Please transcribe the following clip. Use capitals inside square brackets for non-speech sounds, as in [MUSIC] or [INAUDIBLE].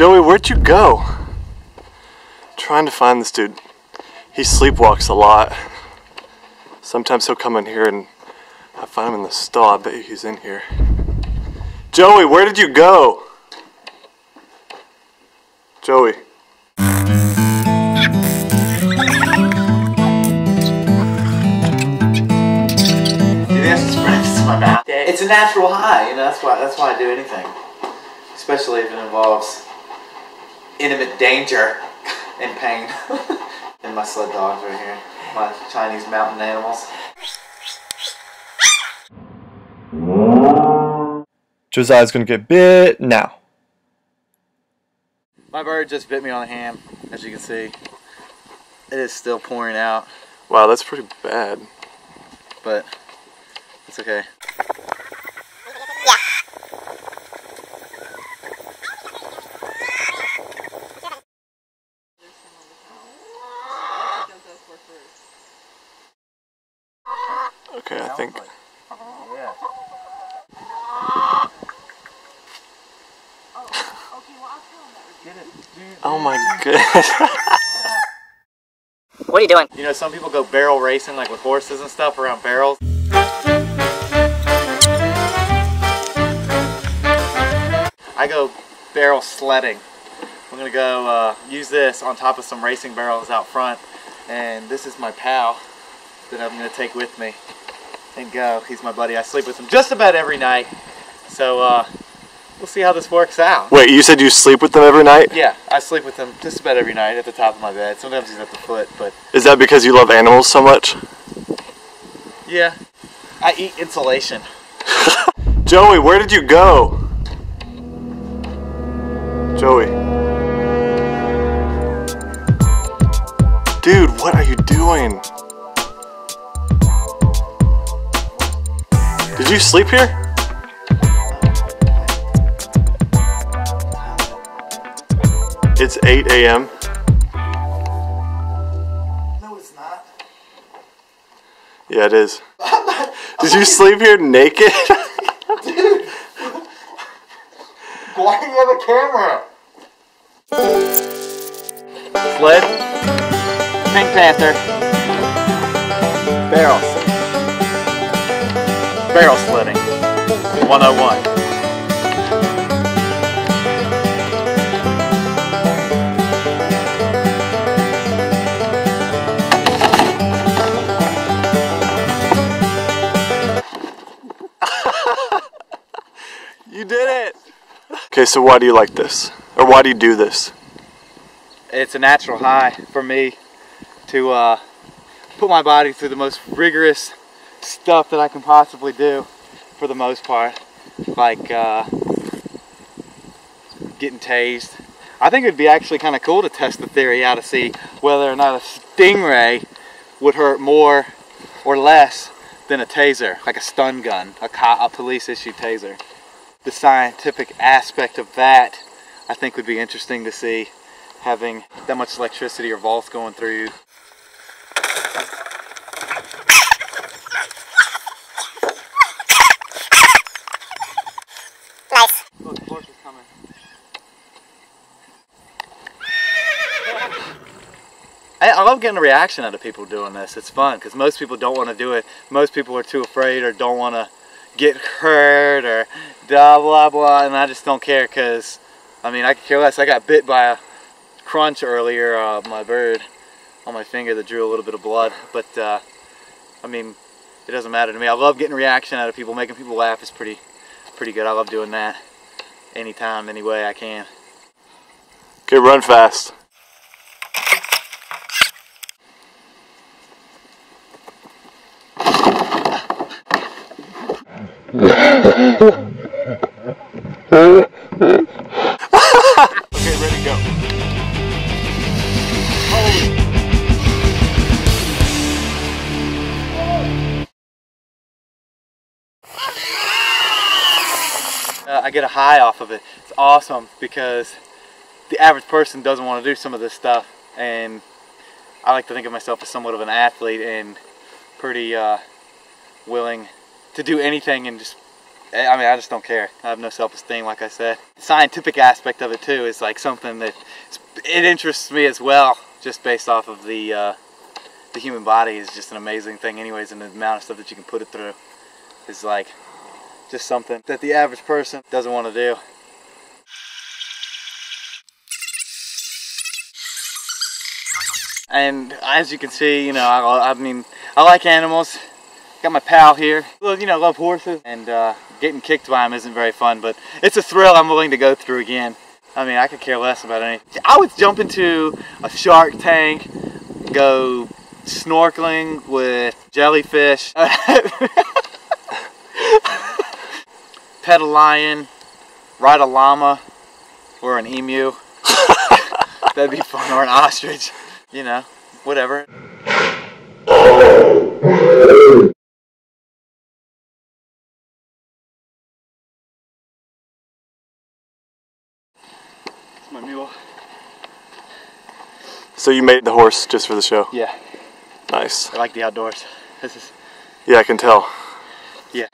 Joey, where'd you go? trying to find this dude. He sleepwalks a lot. Sometimes he'll come in here and I find him in the stall. I bet you he's in here. Joey, where did you go? Joey. It's a natural high, you know. That's why. That's why I do anything, especially if it involves intimate danger and pain. [LAUGHS] and my sled dogs right here, my Chinese mountain animals. Josiah's gonna get bit now. My bird just bit me on the ham, as you can see. It is still pouring out, Wow, that's pretty bad. but it's okay. Okay, I think. Yeah. Oh my goodness. [LAUGHS] What are you doing? You know, some people go barrel racing, like with horses and stuff, around barrels. I go barrel sledding. I'm gonna go uh, use this on top of some racing barrels out front, and this is my pal that I'm gonna take with me and go. He's my buddy. I sleep with him just about every night, so uh, we'll see how this works out. Wait, you said you sleep with them every night? Yeah, I sleep with them just about every night at the top of my bed. Sometimes he's at the foot, but Is that because you love animals so much? yeah, I eat insulation. [LAUGHS] Joey, where did you go? Joey. Dude, what are you doing? You sleep here? It's 8 a.m. No, it's not. Yeah, it is. [LAUGHS] Did you sleep here naked? [LAUGHS] Dude, [LAUGHS] Why do you have a camera? Sled. Pink Panther. Barrels. Barrel sledding. 101. [LAUGHS] you did it! Okay, so why do you like this? Or why do you do this? It's a natural high for me to uh, put my body through the most rigorous stuff that I can possibly do for the most part. Like uh, getting tased. I think it'd be actually kind of cool to test the theory out to see whether or not a stingray would hurt more or less than a taser, like a stun gun, a, a police issue taser. The scientific aspect of that I think would be interesting to see having that much electricity or volts going through you. Nice. Look, the horse is coming. I, I love getting a reaction out of people doing this. It's fun because most people don't want to do it. Most people are too afraid or don't want to get hurt or blah blah blah, and I just don't care because I mean I could care less. I got bit by a crunch earlier, uh, my bird on my finger that drew a little bit of blood, but uh, I mean it doesn't matter to me. I love getting reaction out of people, making people laugh is pretty pretty good. I love doing that anytime, any way I can. Okay, run fast. Okay, ready, go. Uh, I get a high off of it. It's awesome because the average person doesn't want to do some of this stuff, and I like to think of myself as somewhat of an athlete and pretty uh, willing to do anything and just I mean, I just don't care. I have no self-esteem, like I said. The scientific aspect of it too is like something that it interests me as well, just based off of the uh, the human body is just an amazing thing, anyways, and the amount of stuff that you can put it through is like just something that the average person doesn't want to do. And as you can see, you know, I, I mean, I like animals. Got my pal here. You know, love horses, and uh, getting kicked by him isn't very fun, but it's a thrill I'm willing to go through again. I mean, I could care less about anything. I would jump into a shark tank, go snorkeling with jellyfish, [LAUGHS] pet a lion, ride a llama, or an emu. [LAUGHS] That'd be fun, or an ostrich. You know, whatever. It's my mule. So you made the horse just for the show? Yeah, Nice. I like the outdoors. This is, Yeah, I can tell. yeah.